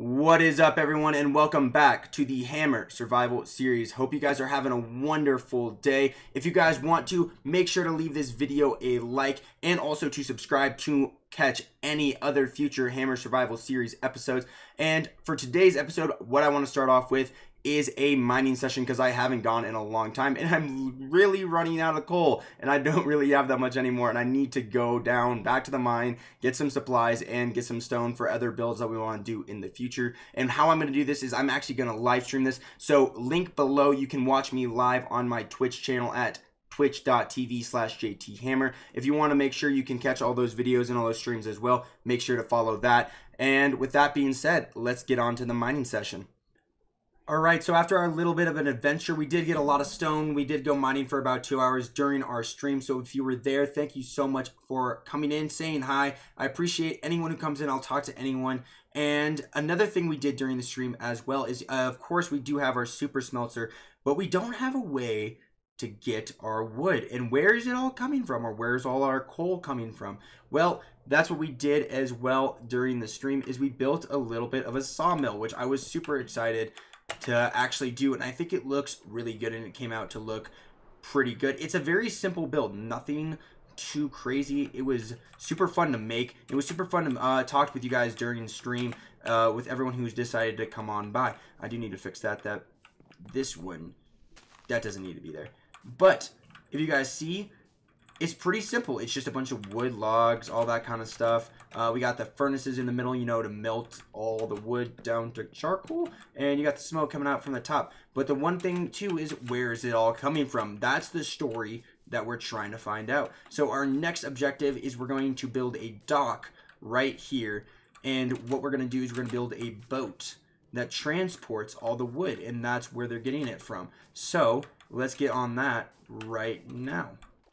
What is up, everyone, and welcome back to the Hammer Survival Series. Hope you guys are having a wonderful day. If you guys want to, make sure to leave this video a like and also to subscribe to catch any other future Hammer Survival Series episodes. And for today's episode, what I want to start off with is a mining session because I haven't gone in a long time and I'm really running out of coal and I don't really have that much anymore and I need to go down back to the mine, get some supplies and get some stone for other builds that we want to do in the future. And how I'm going to do this is I'm actually going to live stream this. So link below, you can watch me live on my Twitch channel at twitch.tv slash jthammer. If you want to make sure you can catch all those videos and all those streams as well, make sure to follow that. And with that being said, let's get on to the mining session. All right, so after our little bit of an adventure, we did get a lot of stone. We did go mining for about two hours during our stream. So if you were there, thank you so much for coming in, saying hi. I appreciate anyone who comes in. I'll talk to anyone. And another thing we did during the stream as well is, uh, of course, we do have our super smelter, but we don't have a way to get our wood. And where is it all coming from? Or where's all our coal coming from? Well, that's what we did as well during the stream is we built a little bit of a sawmill, which I was super excited to actually do. And I think it looks really good and it came out to look pretty good. It's a very simple build, nothing too crazy. It was super fun to make. It was super fun to uh, talk with you guys during the stream uh, with everyone who's decided to come on by. I do need to fix that. That This one, that doesn't need to be there. But if you guys see, it's pretty simple. It's just a bunch of wood logs, all that kind of stuff. Uh, we got the furnaces in the middle, you know, to melt all the wood down to charcoal. And you got the smoke coming out from the top. But the one thing, too, is where is it all coming from? That's the story that we're trying to find out. So our next objective is we're going to build a dock right here. And what we're going to do is we're going to build a boat that transports all the wood. And that's where they're getting it from. So let's get on that right now.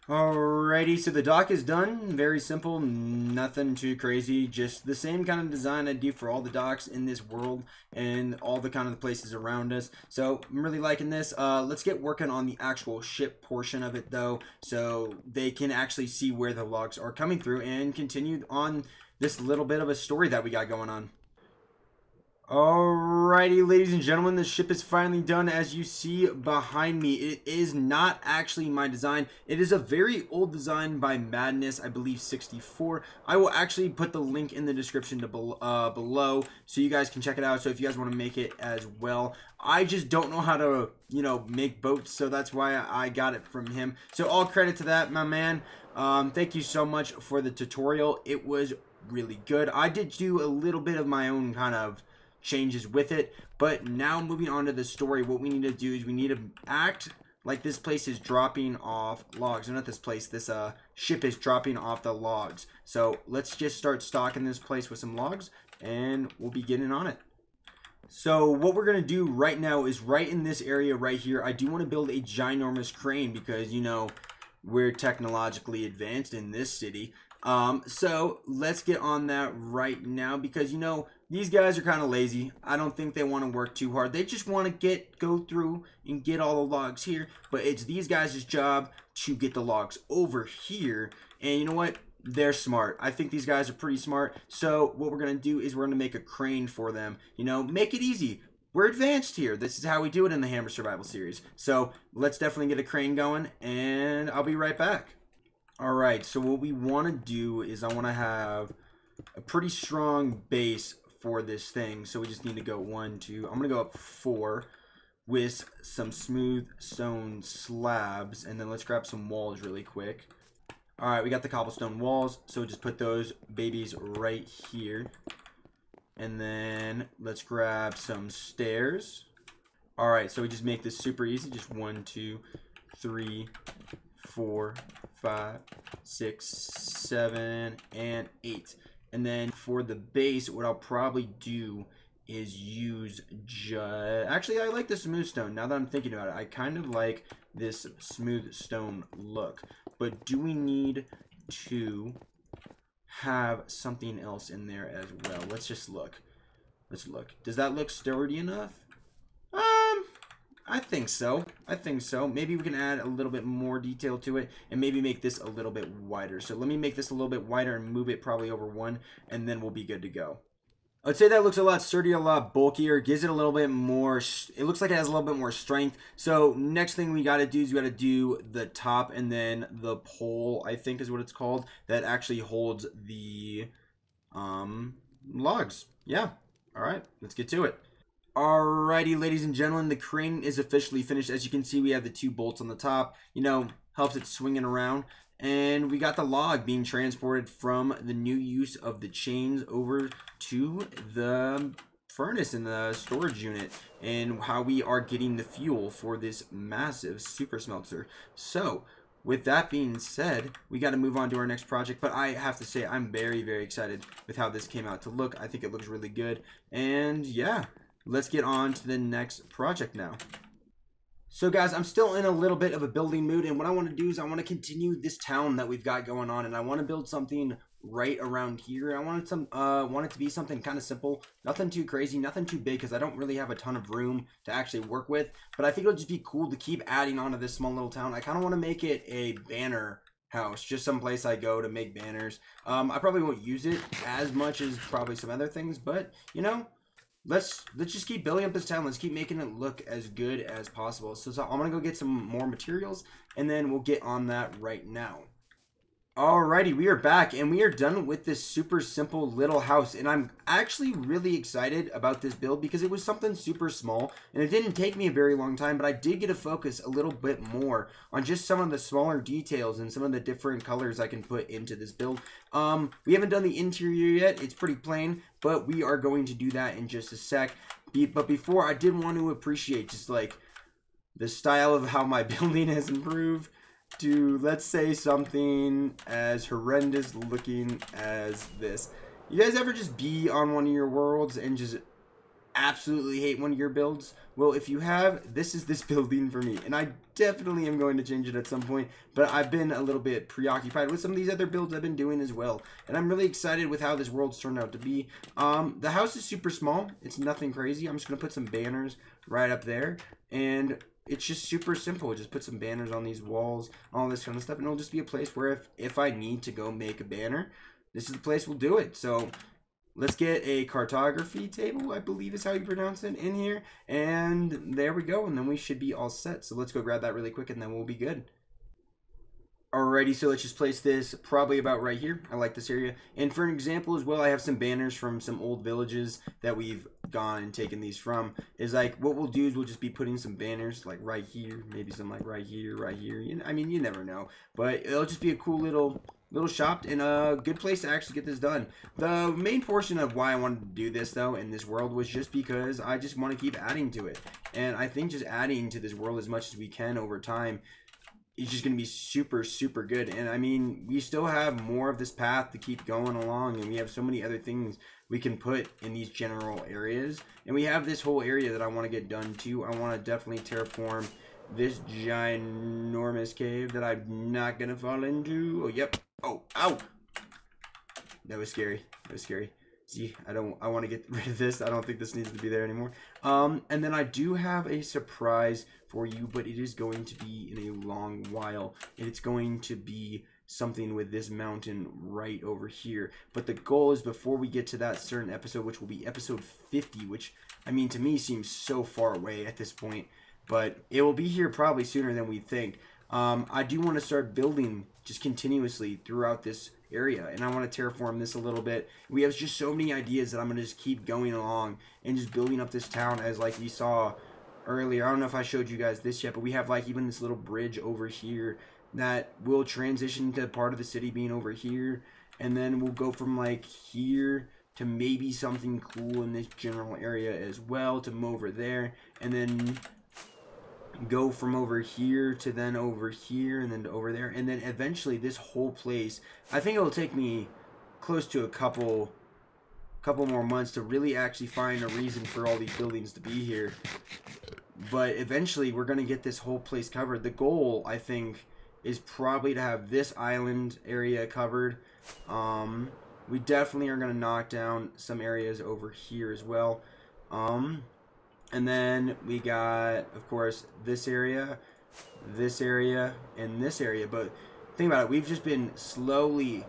Alrighty, so the dock is done. Very simple, nothing too crazy. Just the same kind of design I do for all the docks in this world and all the kind of the places around us. So I'm really liking this. Uh, let's get working on the actual ship portion of it though, so they can actually see where the logs are coming through and continue on this little bit of a story that we got going on. Alrighty, ladies and gentlemen, the ship is finally done as you see behind me. It is not actually my design. It is a very old design by Madness, I believe 64. I will actually put the link in the description to uh, below so you guys can check it out. So if you guys want to make it as well. I just don't know how to, you know, make boats, so that's why I got it from him. So all credit to that, my man. Um, thank you so much for the tutorial. It was really good. I did do a little bit of my own kind of changes with it. But now moving on to the story, what we need to do is we need to act like this place is dropping off logs. Not this place, this uh ship is dropping off the logs. So let's just start stocking this place with some logs and we'll be getting on it. So what we're going to do right now is right in this area right here, I do want to build a ginormous crane because, you know, we're technologically advanced in this city. Um, so let's get on that right now because, you know, these guys are kind of lazy. I don't think they want to work too hard. They just want to get go through and get all the logs here. But it's these guys' job to get the logs over here. And you know what? They're smart. I think these guys are pretty smart. So what we're to do is we're to make a crane for them. You know, make it easy. We're advanced here. This is how we do it in the Hammer Survival Series. So let's definitely get a crane going. And I'll be right back. All right. So what we want to do is I want to have a pretty strong base for this thing. So we just need to go one, two. I'm going to go up four with some smooth stone slabs. And then let's grab some walls really quick. All right, we got the cobblestone walls. So just put those babies right here. And then let's grab some stairs. All right, so we just make this super easy. Just one, two, three, four, five, six, seven, and eight. And then for the base, what I'll probably do is use just... Actually, I like the smooth stone. Now that I'm thinking about it, I kind of like this smooth stone look. But do we need to have something else in there as well? Let's just look. Let's look. Does that look sturdy enough? I think so. I think so. Maybe we can add a little bit more detail to it and maybe make this a little bit wider. So let me make this a little bit wider and move it probably over one and then we'll be good to go. I'd say that looks a lot sturdier, a lot bulkier, gives it a little bit more, it looks like it has a little bit more strength. So next thing we got to do is we got to do the top and then the pole, I think is what it's called, that actually holds the um, logs. Yeah. All right, let's get to it. Alrighty, ladies and gentlemen, the crane is officially finished. As you can see, we have the two bolts on the top. You know, helps it swinging around. And we got the log being transported from the new use of the chains over to the furnace in the storage unit and how we are getting the fuel for this massive super smelter. So, with that being said, we got to move on to our next project. But I have to say, I'm very, very excited with how this came out to look. I think it looks really good. And yeah, let's get on to the next project now. So guys, I'm still in a little bit of a building mood, and what I want to do is I want to continue this town that we've got going on, and I want to build something right around here. I wanted some, uh, want it to be something kind of simple, nothing too crazy, nothing too big, because I don't really have a ton of room to actually work with. But I think it'll just be cool to keep adding on to this small little town. I kind of want to make it a banner house, just some place I go to make banners. Um, I probably won't use it as much as probably some other things, but you know, let's let's just keep building up this town. Let's keep making it look as good as possible. So, so I'm gonna go get some more materials, and then we'll get on that right now. Alrighty, we are back and we are done with this super simple little house and I'm actually really excited about this build because it was something super small and it didn't take me a very long time but I did get to focus a little bit more on just some of the smaller details and some of the different colors I can put into this build. Um, we haven't done the interior yet, it's pretty plain, but we are going to do that in just a sec. But before I did want to appreciate just like the style of how my building has improved to let's say something as horrendous looking as this. You guys ever just be on one of your worlds and just absolutely hate one of your builds? Well, if you have, this is this building for me. And I definitely am going to change it at some point. But I've been a little bit preoccupied with some of these other builds I've been doing as well. And I'm really excited with how this world's turned out to be. Um, the house is super small. It's nothing crazy. I'm just going to put some banners right up there. And it's just super simple. Just put some banners on these walls, all this kind of stuff, and it'll just be a place where if if I need to go make a banner, this is the place we'll do it. So let's get a cartography table, I believe is how you pronounce it, in here, and there we go. And then we should be all set. So let's go grab that really quick, and then we'll be good. Alrighty, so let's just place this probably about right here. I like this area. And for an example as well, I have some banners from some old villages that we've gone and taken these from. Is like, what we'll do is we'll just be putting some banners like right here, maybe some like right here, right here. You know, I mean, you never know. But it'll just be a cool little little shop and a good place to actually get this done. The main portion of why I wanted to do this though in this world was just because I just want to keep adding to it. And I think just adding to this world as much as we can over time is just going to be super, super good. And I mean, we still have more of this path to keep going along, and we have so many other things we can put in these general areas. And we have this whole area that I want to get done too. I want to definitely terraform this ginormous cave that I'm not going to fall into. Oh, yep. Oh, ow. That was scary. That was scary. See, I don't, I want to get rid of this. I don't think this needs to be there anymore. Um, and then I do have a surprise for you, but it is going to be in a long while. And it's going to be something with this mountain right over here. But the goal is before we get to that certain episode, which will be episode 50, which, I mean, to me seems so far away at this point. But it will be here probably sooner than we think. Um, I do want to start building just continuously throughout this area and I want to terraform this a little bit. We have just so many ideas that I'm going to just keep going along and just building up this town as like we saw earlier. I don't know if I showed you guys this yet, but we have like even this little bridge over here that will transition to part of the city being over here and then we'll go from like here to maybe something cool in this general area as well to move over there and then go from over here to then over here and then over there. And then eventually this whole place I think it'll take me close to a couple couple more months to really actually find a reason for all these buildings to be here. But eventually we're gonna get this whole place covered. The goal I think is probably to have this island area covered. Um, we definitely are gonna knock down some areas over here as well. Um, and then we got, of course, this area, this area, and this area. But think about it, we've just been slowly...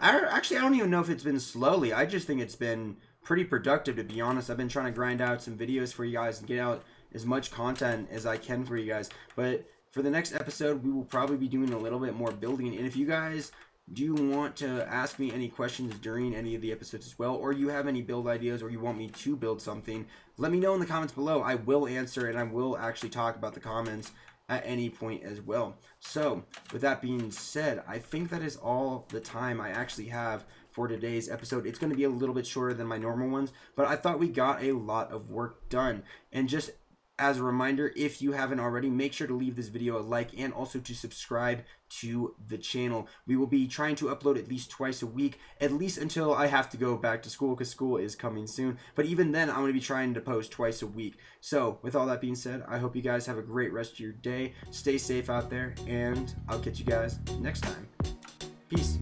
I, actually, I don't even know if it's been slowly. I just think it's been pretty productive to be honest. I've been trying to grind out some videos for you guys and get out as much content as I can for you guys. But for the next episode, we will probably be doing a little bit more building. And if you guys do you want to ask me any questions during any of the episodes as well, or you have any build ideas or you want me to build something, let me know in the comments below. I will answer and I will actually talk about the comments at any point as well. So, with that being said, I think that is all the time I actually have for today's episode. It's going to be a little bit shorter than my normal ones, but I thought we got a lot of work done. And just as a reminder, if you haven't already, make sure to leave this video a like and also to subscribe to the channel. We will be trying to upload at least twice a week, at least until I have to go back to school because school is coming soon. But even then, I'm going to be trying to post twice a week. So, with all that being said, I hope you guys have a great rest of your day. Stay safe out there, and I'll catch you guys next time. Peace.